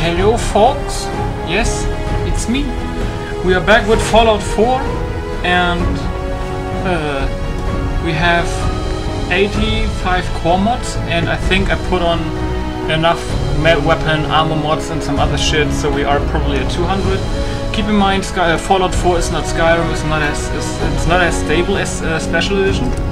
Hello folks, yes, it's me. We are back with Fallout 4 and uh, we have 85 core mods and I think I put on enough weapon, armor mods and some other shit so we are probably at 200. Keep in mind Sky, uh, Fallout 4 is not Skyrim, it's not as, it's not as stable as uh, Special Edition.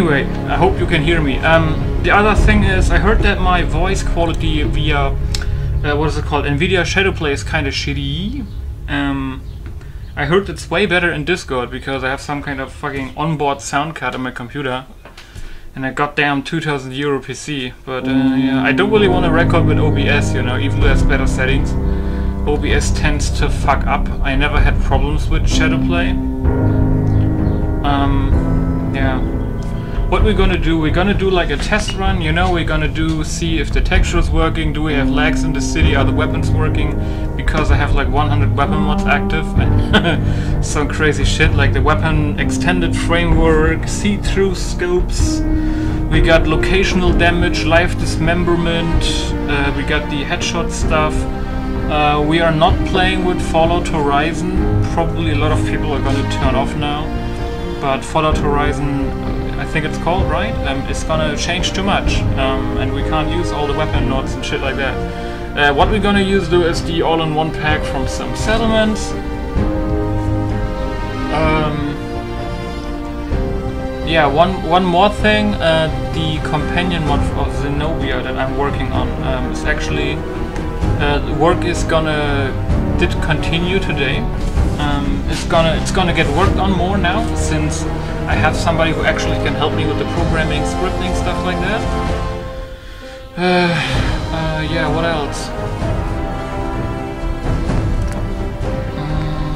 Anyway, I hope you can hear me. Um, the other thing is, I heard that my voice quality via, uh, what is it called, NVIDIA Shadowplay is kind of shitty. Um, I heard it's way better in Discord because I have some kind of fucking onboard sound card on my computer and a goddamn 2000 euro PC. But uh, yeah, I don't really want to record with OBS, you know, even though it has better settings. OBS tends to fuck up. I never had problems with Shadowplay. Um, yeah. What we're gonna do, we're gonna do like a test run, you know, we're gonna do, see if the texture is working, do we have lags in the city, are the weapons working, because I have like 100 weapon mods active, and some crazy shit, like the weapon extended framework, see-through scopes, we got locational damage, Live Dismemberment, uh, we got the headshot stuff, uh, we are not playing with Fallout Horizon, probably a lot of people are gonna turn off now, but Fallout Horizon think it's called, right? Um, it's gonna change too much, um, and we can't use all the weapon nodes and shit like that. Uh, what we're gonna use though is the all-in-one pack from Sim Settlements. Um, yeah, one one more thing. Uh, the companion mod of Zenobia that I'm working on um, is actually uh, work is gonna did continue today. Um, it's gonna it's gonna get worked on more now since I have somebody who actually can help me with the programming, scripting, stuff like that. Uh, uh, yeah, what else? Mm.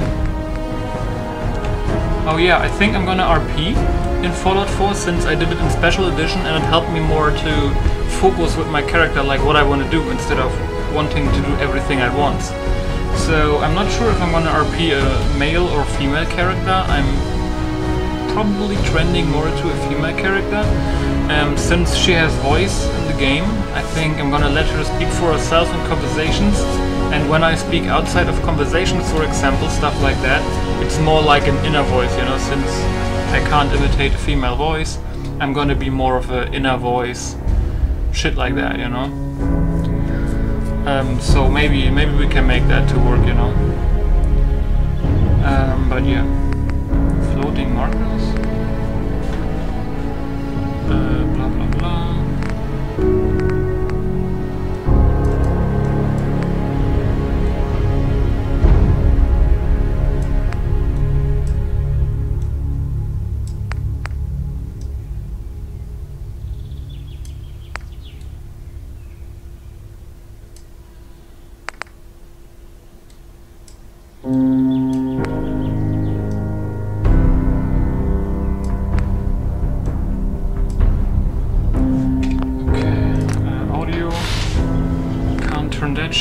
Oh yeah, I think I'm gonna RP in Fallout 4 since I did it in Special Edition and it helped me more to focus with my character like what I want to do instead of wanting to do everything at once. So I'm not sure if I'm gonna RP a male or female character. I'm probably trending more to a female character. Um, since she has voice in the game, I think I'm gonna let her speak for herself in conversations. And when I speak outside of conversations, for example, stuff like that, it's more like an inner voice, you know, since I can't imitate a female voice, I'm gonna be more of an inner voice, shit like that, you know. Um, so maybe maybe we can make that to work, you know. Um, but yeah, floating markers. Uh,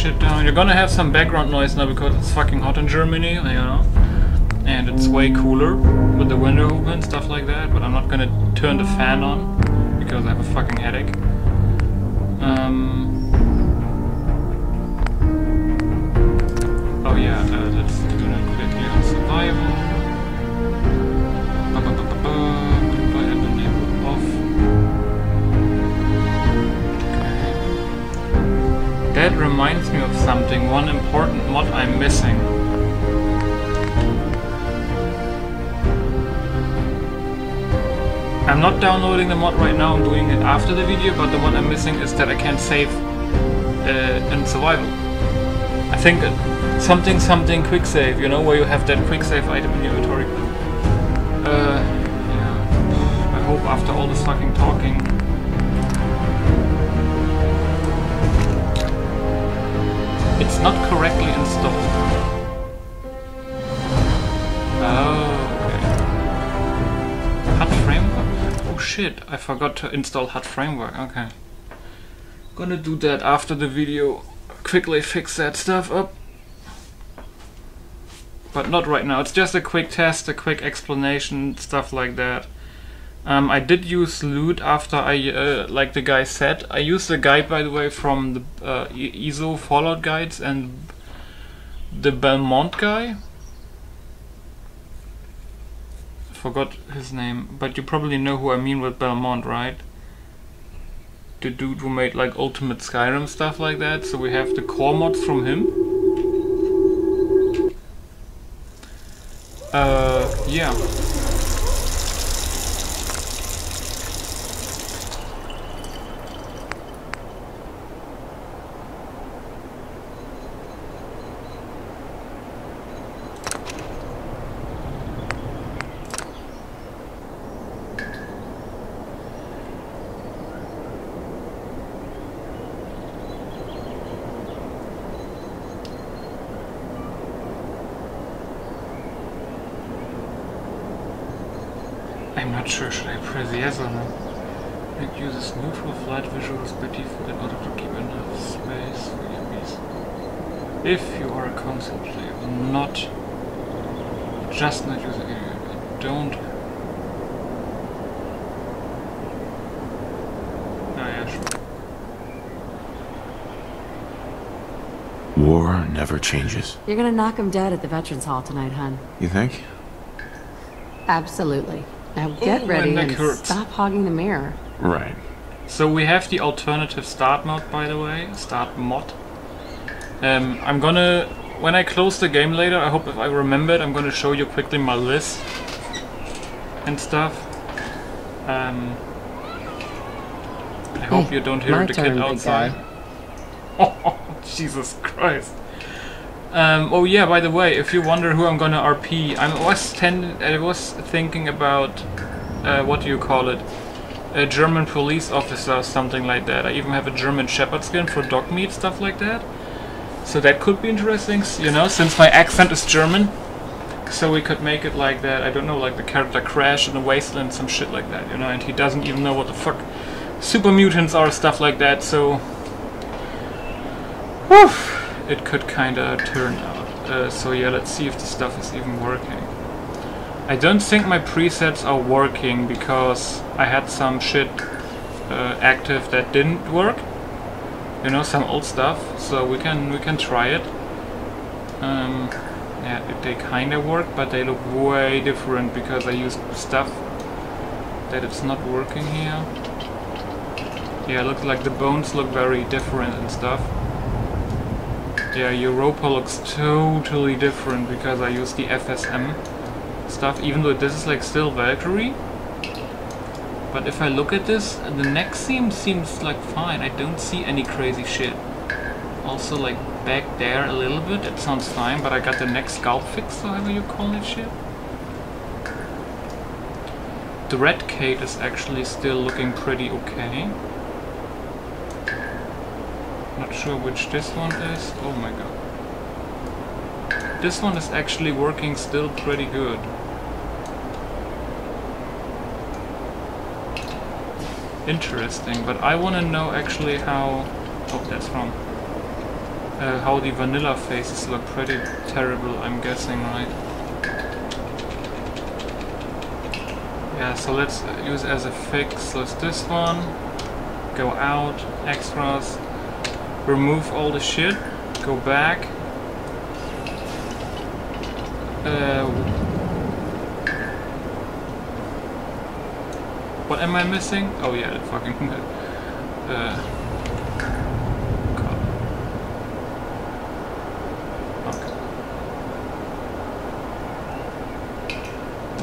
You're gonna have some background noise now because it's fucking hot in Germany, you know, and it's way cooler with the window open stuff like that. But I'm not gonna turn the fan on because I have a fucking headache. Um. Oh yeah, uh, let's do that quickly on survival. That reminds me of something, one important mod I'm missing. I'm not downloading the mod right now, I'm doing it after the video, but the one I'm missing is that I can't save uh, in survival. I think something something quick save, you know, where you have that quick save item in your inventory. Uh, yeah. I hope after all this fucking talking it's not correctly installed. Oh, okay. Framework? Oh shit, I forgot to install HUD framework, okay. Gonna do that after the video. Quickly fix that stuff up. But not right now, it's just a quick test, a quick explanation, stuff like that. Um, I did use loot after I, uh, like the guy said. I used the guide, by the way, from the uh, Fallout guides and the Belmont guy. Forgot his name, but you probably know who I mean with Belmont, right? The dude who made like Ultimate Skyrim stuff like that. So we have the core mods from him. Uh, yeah. I'm not sure, should I press yes or no? It uses neutral flight visuals by default in order to keep enough space for your bees. If you are a console player, not just not using it, don't. Oh yeah, sure. War never changes. You're gonna knock him dead at the Veterans Hall tonight, hun. You think? Absolutely. Now get Ooh, ready my and hurts. stop hogging the mirror. Right. So we have the alternative start mode, by the way, start mod. Um, I'm gonna, when I close the game later, I hope if I remember it, I'm gonna show you quickly my list and stuff. Um, I hope Hey, you don't hear the turn, kid outside. guy. Oh, Jesus Christ. Um, oh yeah, by the way, if you wonder who I'm gonna RP, I was tend I was thinking about uh, what do you call it? A German police officer or something like that. I even have a German shepherd skin for dog meat, stuff like that. So that could be interesting, you know, since my accent is German. So we could make it like that, I don't know, like the character Crash in the Wasteland, some shit like that, you know, and he doesn't even know what the fuck super mutants are, stuff like that, so... Whew, it could kinda turn out. Uh, so yeah, let's see if the stuff is even working. I don't think my presets are working because I had some shit uh, active that didn't work. You know, some old stuff. So we can we can try it. Um, yeah, they kinda work, but they look way different because I used stuff that it's not working here. Yeah, it looks like the bones look very different and stuff. Yeah, Europa looks totally different because I used the FSM stuff, even though this is like still Valkyrie. But if I look at this, the neck seam seems like fine. I don't see any crazy shit. Also like back there a little bit, it sounds fine, but I got the neck scalp fix, however you call it shit. The red Kate is actually still looking pretty okay. Not sure which this one is. Oh my god. This one is actually working still pretty good. Interesting, but I want to know actually how... Oh, that's wrong. Uh, how the vanilla faces look pretty terrible, I'm guessing, right? Yeah, so let's use as a fix. Let's this one. Go out, extras, remove all the shit, go back. Uh, what am I missing? Oh yeah, the fucking uh,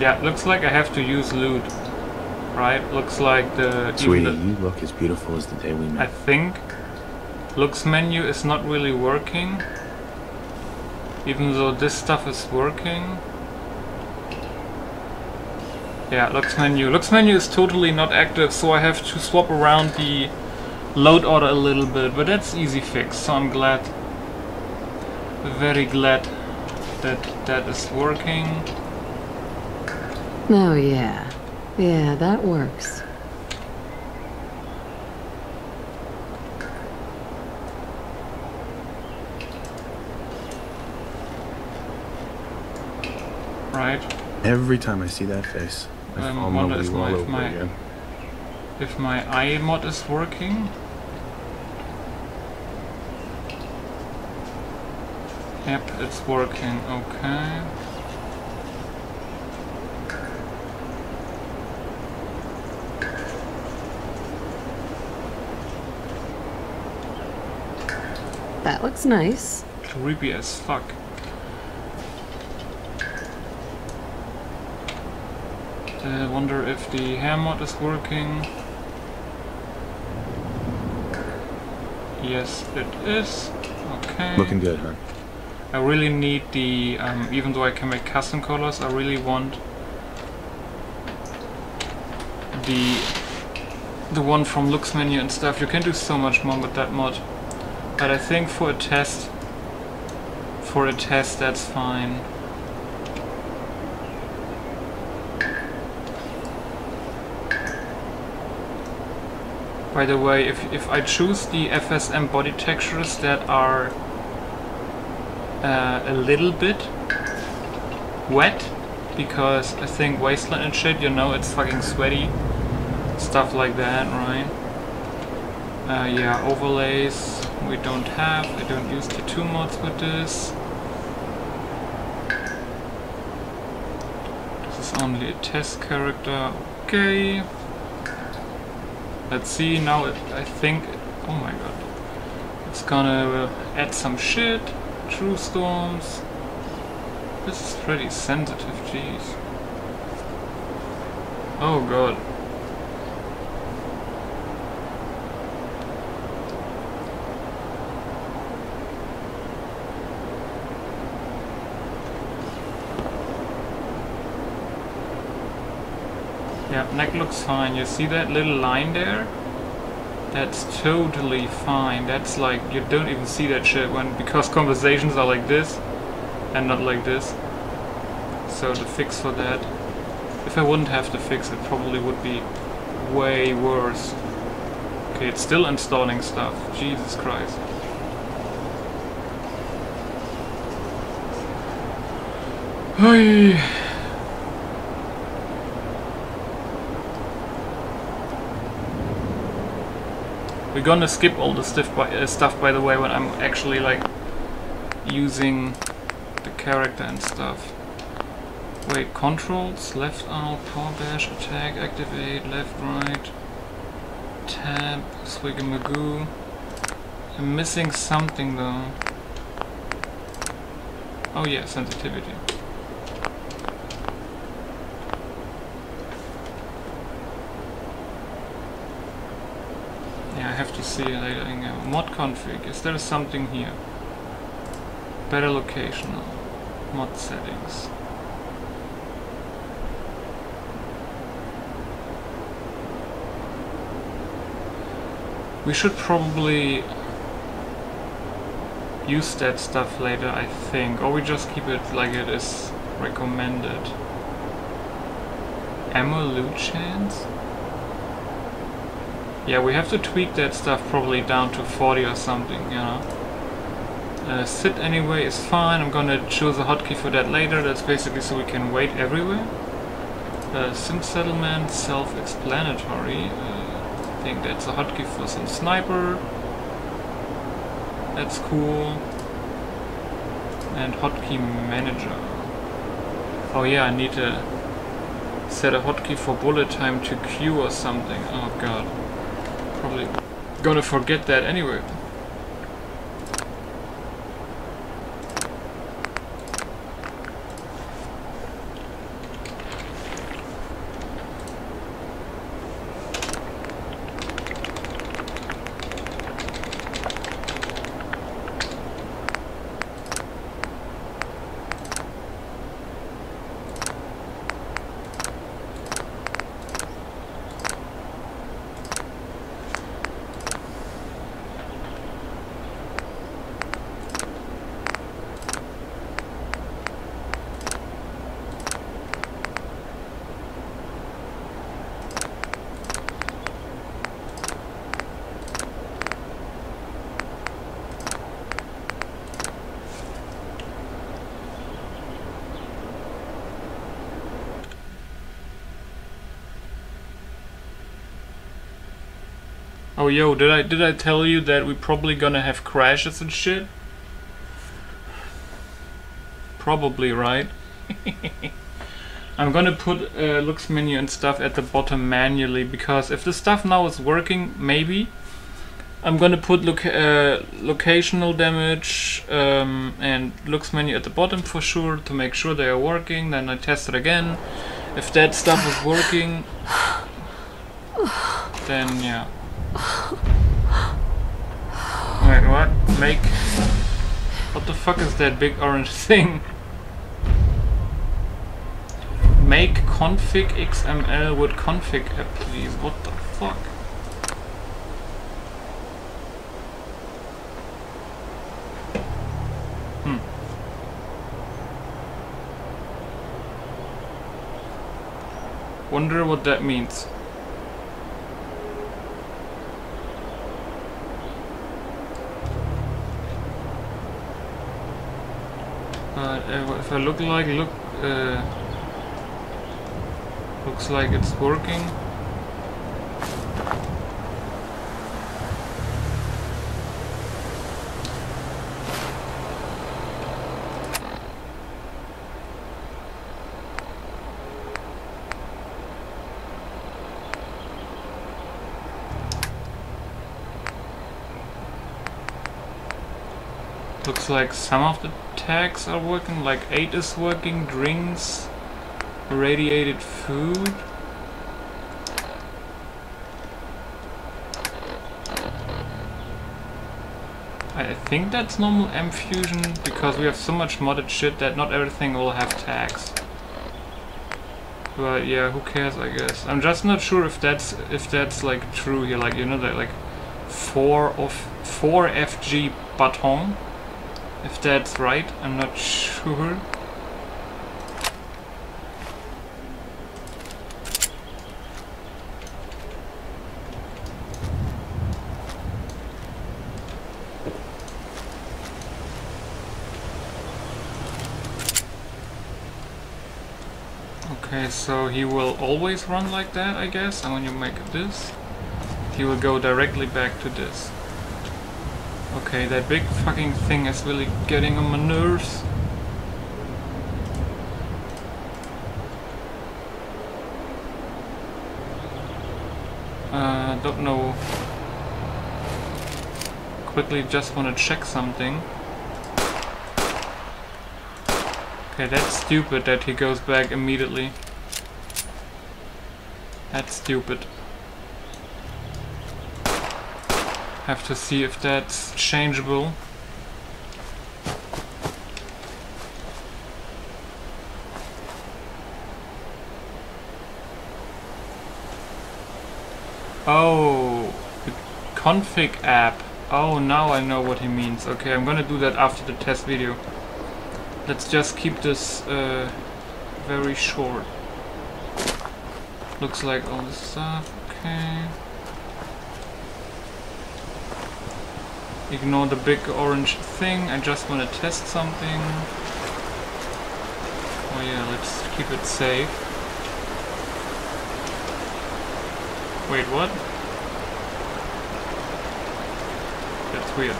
Yeah, looks like I have to use loot. Right? Looks like the Sweetie, the- you look as beautiful as the day we met. I think looks menu is not really working. Even though this stuff is working. Yeah looks menu. Looks menu is totally not active so I have to swap around the load order a little bit but that's easy fix. So I'm glad very glad that that is working. Oh, yeah. Yeah, that works. right? Every time I see that face, I Um, fall in wonder if my- if my- again. If my eye mod is working. Yep, it's working. Okay. That looks nice. Creepy as fuck. I wonder if the hair mod is working. Yes, it is. Okay. Looking good, huh? I really need the, um, even though I can make custom colors, I really want the the one from looks menu and stuff. You can do so much more with that mod. But I think for a test, for a test that's fine. By the way, if, if I choose the FSM body textures that are uh, a little bit wet because I think wasteland and shit, you know, it's fucking sweaty. Stuff like that, right? Uh, yeah, overlays we don't have. I don't use tattoo mods with this. This is only a test character. Okay. Let's see, now it, I think... Oh my god. It's gonna add some shit. True storms. This is pretty sensitive, jeez. Oh god. Neck looks fine. You see that little line there? That's totally fine. That's like, you don't even see that shit when, because conversations are like this and not like this. So the fix for that, if I wouldn't have to fix it, probably would be way worse. Okay, it's still installing stuff. Jesus Christ. Hey. We're gonna skip all the stuff by, uh, stuff by the way when I'm actually like using the character and stuff. Wait, controls, left alt, power bash, attack, activate, left, right, tab, swiggamagoo. I'm missing something though. Oh yeah, sensitivity. Yeah, I have to see later. in, uh, Mod config. Is there something here? Better locational. Mod settings. We should probably use that stuff later, I think. Or we just keep it like it is recommended. Ammo loot chance? Yeah, we have to tweak that stuff probably down to 40 or something, you know. Uh, sit anyway is fine. I'm gonna choose a hotkey for that later. That's basically so we can wait everywhere. Uh, sim settlement, self-explanatory. Uh, I think that's a hotkey for some sniper. That's cool. And hotkey manager. Oh yeah, I need to set a hotkey for bullet time to queue or something. Oh god. Probably gonna forget that anyway. Oh yo, did I did I tell you that we're probably gonna have crashes and shit? Probably, right? I'm gonna put uh, looks menu and stuff at the bottom manually because if the stuff now is working, maybe I'm gonna put loca uh, locational damage um, and looks menu at the bottom for sure to make sure they are working. Then I test it again. If that stuff is working, then yeah. Wait, what? Make. What the fuck is that big orange thing? Make config XML with config app, please. What the fuck? Hmm. Wonder what that means. Uh, if I look like look uh, looks like it's working. Like some of the tags are working, like 8 is working, drinks, irradiated food. I think that's normal M Fusion because we have so much modded shit that not everything will have tags. But yeah, who cares I guess. I'm just not sure if that's if that's like true here, like you know that like 4 of 4 FG button if that's right, I'm not sure. Okay, so he will always run like that, I guess, and when you make this, he will go directly back to this. Okay, that big fucking thing is really getting on my nerves. Uh, don't know. Quickly just want to check something. Okay, that's stupid that he goes back immediately. That's stupid. Have to see if that's changeable. Oh, the config app. Oh, now I know what he means. Okay, I'm gonna do that after the test video. Let's just keep this uh, very short. Looks like all this stuff. Okay. Ignore the big orange thing, I just want to test something. Oh yeah, let's keep it safe. Wait, what? That's weird.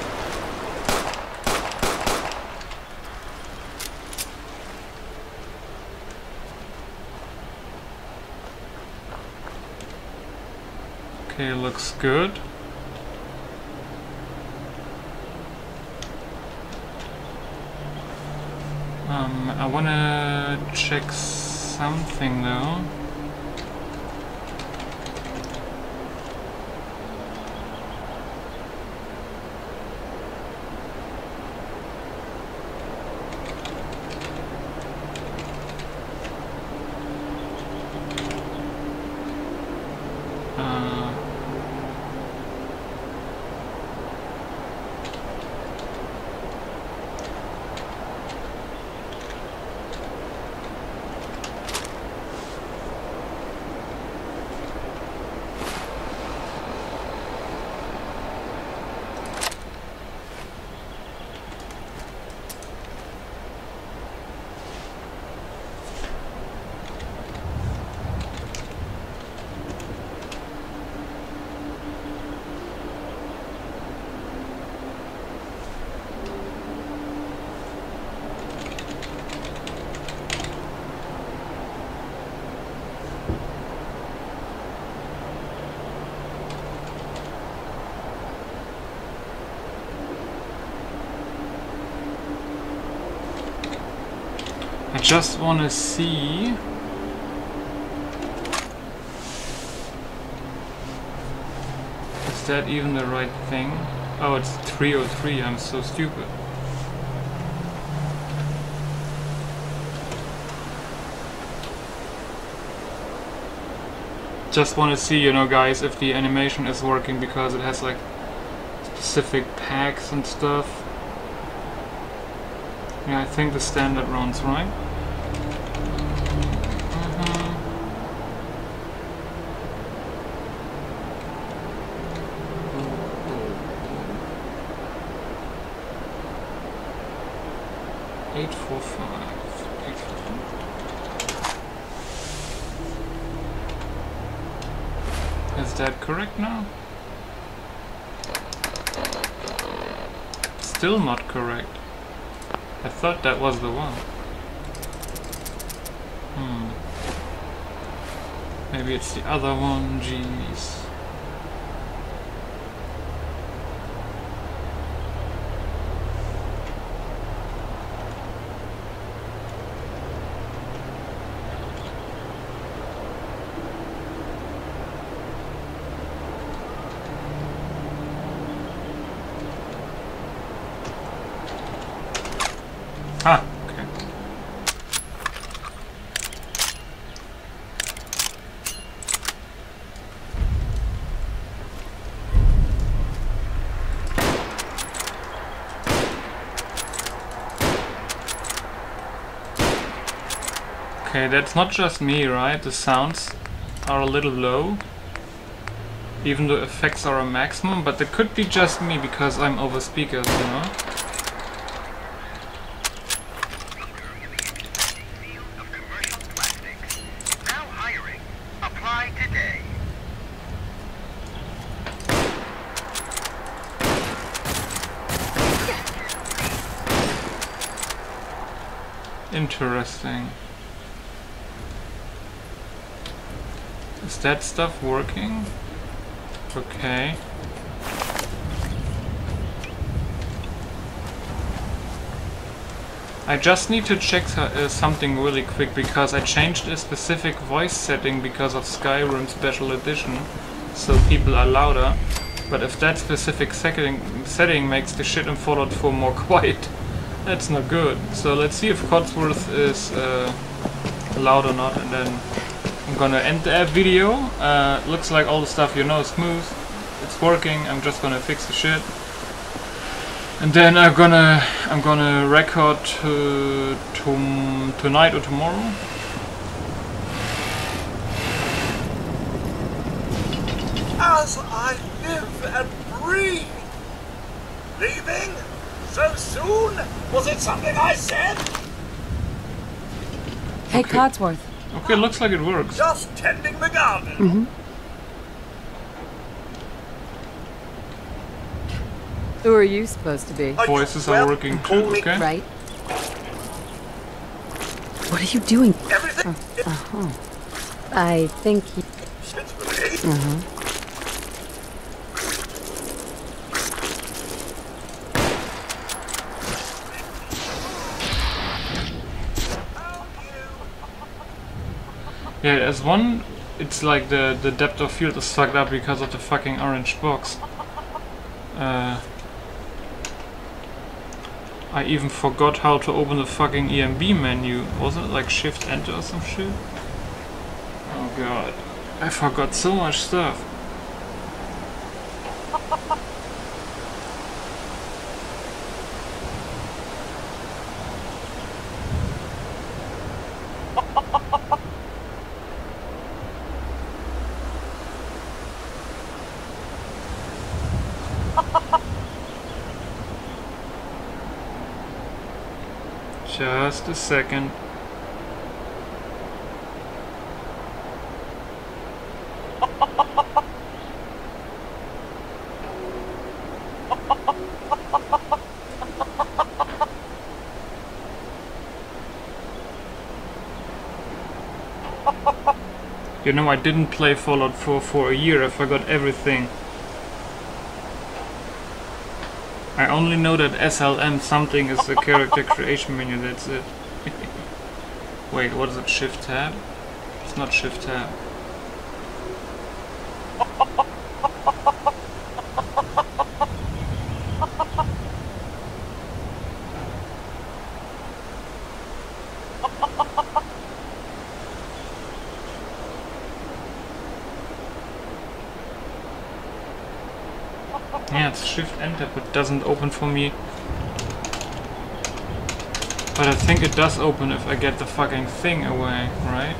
Okay, looks good. Um, I wanna check something though. Just want to see. Is that even the right thing? Oh, it's 303. I'm so stupid. Just want to see, you know, guys, if the animation is working because it has like specific packs and stuff. Yeah, I think the standard runs, right? Is that correct now? Still not correct. I thought that was the one. Hmm. Maybe it's the other one, jeez. Ah, okay. Okay, that's not just me, right? The sounds are a little low. Even the effects are a maximum, but it could be just me because I'm over speakers, you know? field of commercial plastics. Now hiring. Apply today. Interesting. Is that stuff working? Okay. I just need to check uh, something really quick because I changed a specific voice setting because of Skyrim Special Edition, so people are louder. But if that specific setting, setting makes the shit in Fallout 4 more quiet, that's not good. So let's see if Codsworth is uh, loud or not, and then I'm gonna end the app video. Uh, looks like all the stuff you know is smooth. It's working. I'm just gonna fix the shit. And then I'm gonna I'm gonna record uh, tom- tonight or tomorrow. As I live and breathe. Leaving? So soon? Was it something I said? Hey, Okay. Codsworth. Okay, looks like it works. Just tending the garden. Who are you supposed to be? Are you Voices are working too. Okay. Right? What are you doing? Everything Uh huh. I think he... sits Yeah, as one, it's like the the depth of field is fucked up because of the fucking orange box. Uh, I even forgot how to open the fucking ENB menu. Wasn't it like Shift Enter or some shit? Oh god, I forgot so much stuff. Just a second. You know, I didn't play Fallout 4 for a year, I forgot everything. I only know that SLM something is the character creation menu, that's it. Wait, what is it? Shift tab? It's not shift tab. Shift enter, but doesn't open for me. But I think it does open if I get the fucking thing away, right?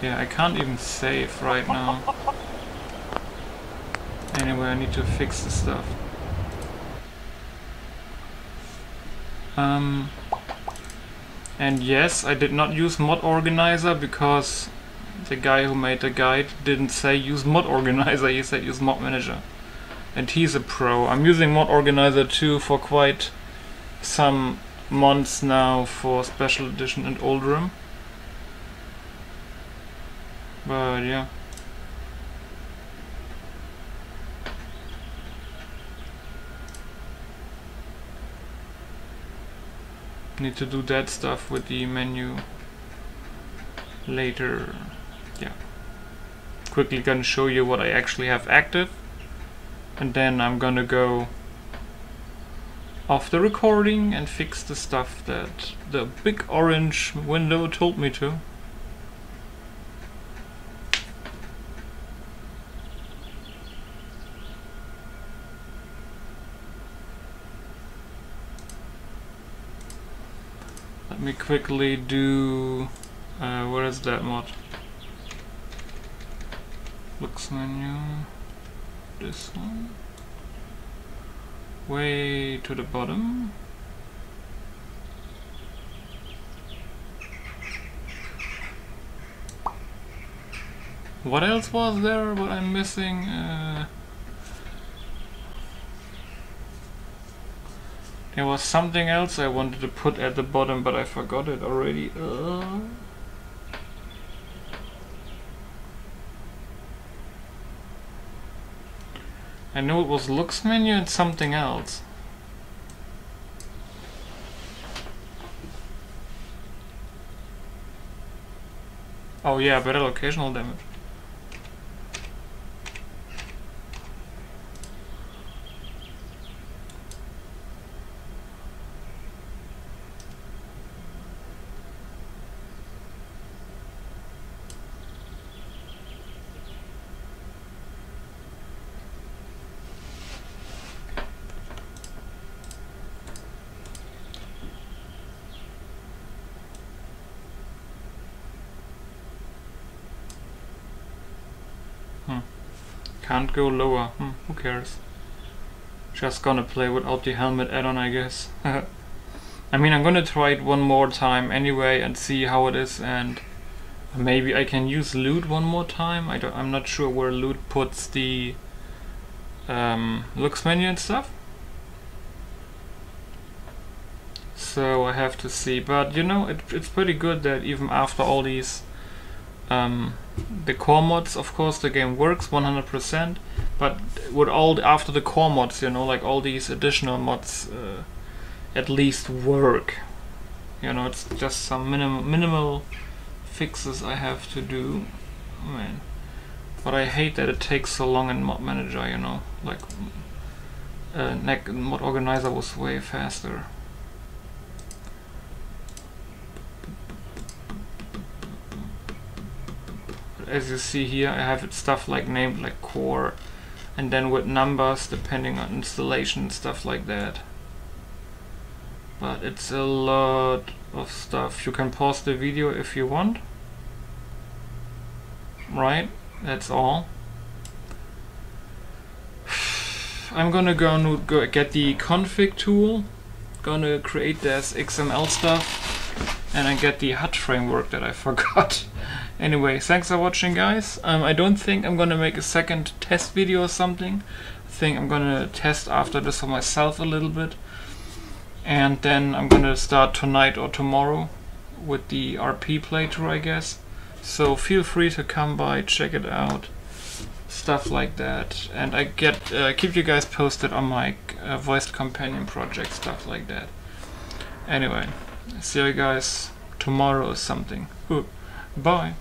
Yeah, I can't even save right now. Anyway, I need to fix the stuff. Um, and yes, I did not use mod organizer because the guy who made the guide didn't say use mod organizer, he said use mod manager. And he's a pro. I'm using mod organizer too for quite some months now for special edition and Oldrim. But yeah. Need to do that stuff with the menu later. Yeah. Quickly gonna show you what I actually have active. And then I'm gonna go off the recording and fix the stuff that the big orange window told me to. Let me quickly do... Uh, where is that mod? Looks menu. This one. Way to the bottom. What else was there? What I'm missing? Uh, there was something else I wanted to put at the bottom, but I forgot it already. Uh. I know it was looks menu and something else. Oh yeah, better locational damage. Can't go lower. Hmm, who cares? Just gonna play without the helmet add-on, I guess. I mean, I'm gonna try it one more time anyway and see how it is and maybe I can use loot one more time. I don't, I'm not sure where loot puts the um, looks menu and stuff. So I have to see, but you know, it, it's pretty good that even after all these um, the core mods, of course, the game works 100%, but with all after the core mods, you know, like all these additional mods, uh, at least work. You know, it's just some minim minimal fixes I have to do. Man, but I hate that it takes so long in Mod Manager. You know, like uh, Mod Organizer was way faster. As you see here I have stuff like named like core and then with numbers depending on installation stuff like that. But it's a lot of stuff. You can pause the video if you want. Right? That's all. I'm gonna go, go get the config tool. Gonna create this XML stuff. And I get the HUD framework that I forgot Anyway, thanks for watching guys. Um, I don't think I'm gonna make a second test video or something. I think I'm gonna test after this for myself a little bit. And then I'm gonna start tonight or tomorrow with the RP playthrough I guess. So feel free to come by, check it out. Stuff like that. And I get uh, keep you guys posted on my uh, voiced companion project, stuff like that. Anyway, see you guys tomorrow or something. Ooh, bye.